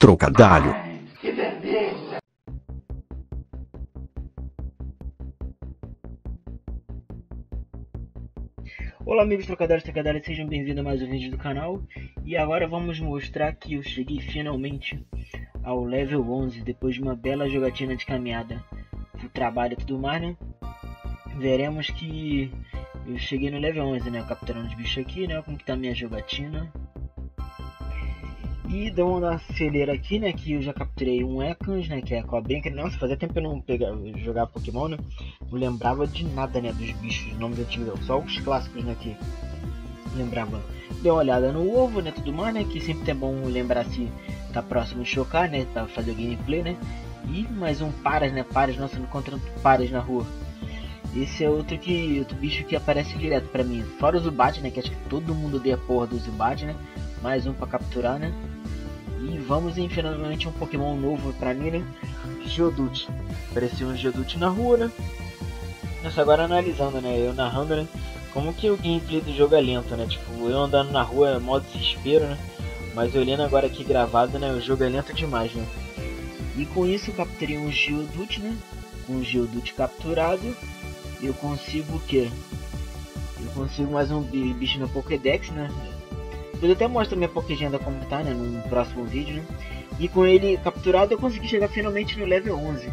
Trocadalho. Olá amigos trocadores trocadores, sejam bem-vindos a mais um vídeo do canal. E agora vamos mostrar que eu cheguei finalmente ao level 11 Depois de uma bela jogatina de caminhada pro trabalho e tudo mais, né? Veremos que eu cheguei no level 11, né, capturando os bichos aqui, né? Como que tá a minha jogatina e dou uma celeira aqui, né? Que eu já capturei um Ekans, né? Que é a cobrinha. Que, nossa, fazia tempo que eu não pegar, jogar Pokémon, né? Não lembrava de nada, né? Dos bichos, nomes antigos. Só os clássicos, né? Que lembrava. Dei uma olhada no ovo, né? Tudo mais, né? Que sempre é bom lembrar se tá próximo de chocar, né? Pra fazer o gameplay, né? E mais um Paras, né? Paras, nossa, não encontrando Paras na rua. Esse é outro que outro bicho que aparece direto pra mim. Fora o Zubat, né? Que acho que todo mundo odeia a porra do Zubat, né? Mais um pra capturar, né? E vamos em finalmente um Pokémon novo pra mim, né? Geodude. Apareceu um Geodude na rua, né? Nossa, agora analisando, né? Eu narrando, né? Como que o gameplay do jogo é lento, né? Tipo, eu andando na rua é modo desespero, né? Mas olhando agora aqui gravado, né? O jogo é lento demais, né? E com isso eu capturei um Geodude, né? Com o Geodude capturado, eu consigo o quê? Eu consigo mais um bicho no Pokédex, né? Depois eu até mostro minha Pokégenda como tá, né, no próximo vídeo, né? E com ele capturado eu consegui chegar finalmente no level 11.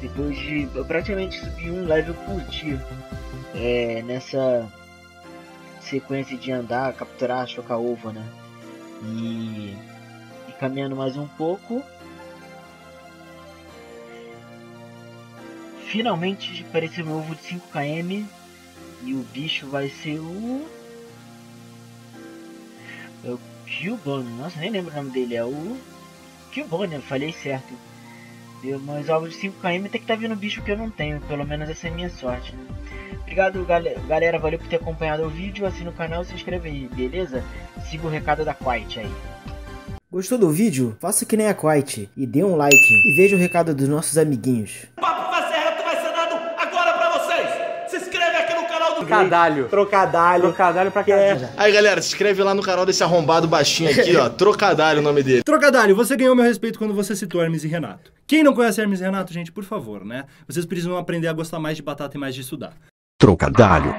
Depois de eu praticamente subir um level por dia. É, nessa sequência de andar, capturar, chocar ovo, né? E, e caminhando mais um pouco. Finalmente apareceu meu ovo de 5km. E o bicho vai ser o é o Cubone, nossa, nem lembro o nome dele, é o Cubone, eu falei certo. Deu mais alvo de 5km tem que estar tá vindo bicho que eu não tenho, pelo menos essa é minha sorte. Né? Obrigado galera, valeu por ter acompanhado o vídeo, assina o canal e se inscreve aí, beleza? Siga o recado da Quiet aí. Gostou do vídeo? Faça que nem a Quiet e dê um like e veja o recado dos nossos amiguinhos. Trocadalho. Trocadalho. Trocadalho pra é. casa. Aí, galera, se inscreve lá no canal desse arrombado baixinho aqui, ó. Trocadalho o nome dele. Trocadalho, você ganhou meu respeito quando você citou Hermes e Renato. Quem não conhece Hermes e Renato, gente, por favor, né? Vocês precisam aprender a gostar mais de batata e mais de estudar. Trocadalho.